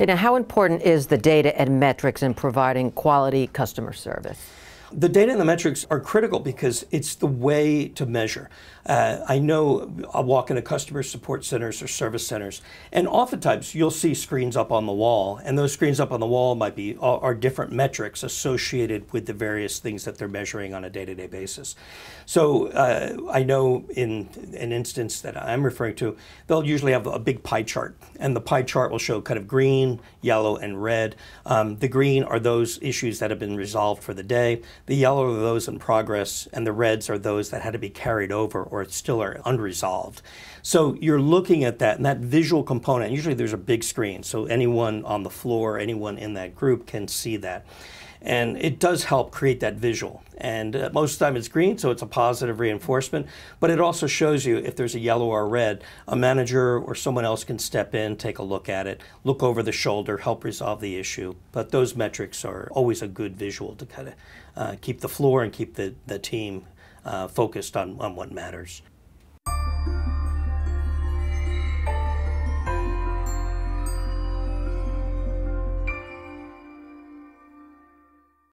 Okay, now how important is the data and metrics in providing quality customer service? The data and the metrics are critical because it's the way to measure. Uh, I know I'll walk into customer support centers or service centers, and oftentimes you'll see screens up on the wall, and those screens up on the wall might be are, different metrics associated with the various things that they're measuring on a day-to-day basis. So uh, I know in an instance that I'm referring to, they'll usually have a big pie chart, and the pie chart will show kind of green, yellow, and red. Um, the green are those issues that have been resolved for the day. The yellow are those in progress, and the reds are those that had to be carried over or still are unresolved. So you're looking at that, and that visual component, usually there's a big screen, so anyone on the floor, anyone in that group can see that. And it does help create that visual. And uh, most of the time it's green, so it's a positive reinforcement. But it also shows you if there's a yellow or red, a manager or someone else can step in, take a look at it, look over the shoulder, help resolve the issue. But those metrics are always a good visual to kind of uh, keep the floor and keep the, the team uh, focused on, on what matters.